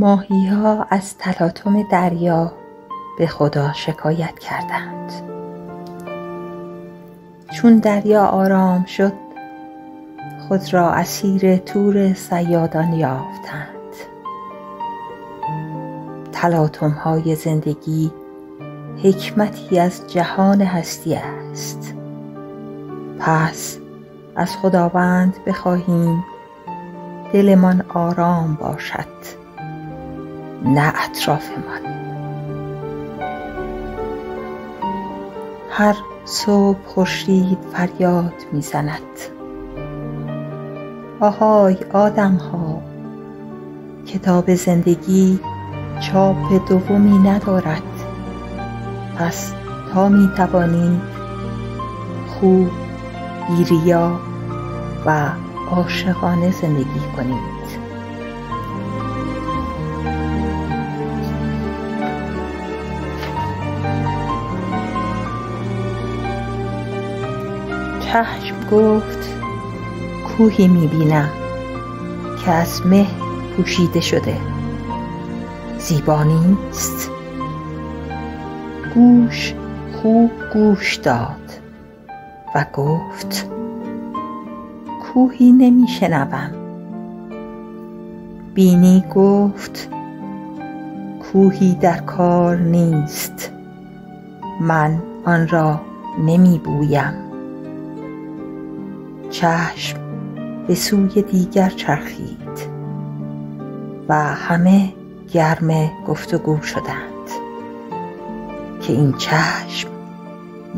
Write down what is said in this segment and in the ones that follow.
ماهی ها از تلاطم دریا به خدا شکایت کردند. چون دریا آرام شد خود را اسیر تور صیادان یافتند. تلاطم های زندگی حکمتی از جهان هستی است. پس از خداوند بخواهیم دلمان آرام باشد. نه اطرافمان هر صبح خورشید فریاد می‌زند. آهای آدم ها کتاب زندگی چاپ دومی ندارد. پس تا می توانید خوب بیریا و عاشقانه زندگی کنید چشم گفت کوهی می بینم که از مه پوشیده شده. زیبا نیست؟ گوش خوب گوش داد و گفت کوهی نمی شنوم بینی گفت کوهی در کار نیست. من آن را نمی بویم چشم به سوی دیگر چرخید و همه گرم گفتگو شدند که این چشم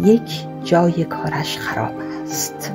یک جای کارش خراب است.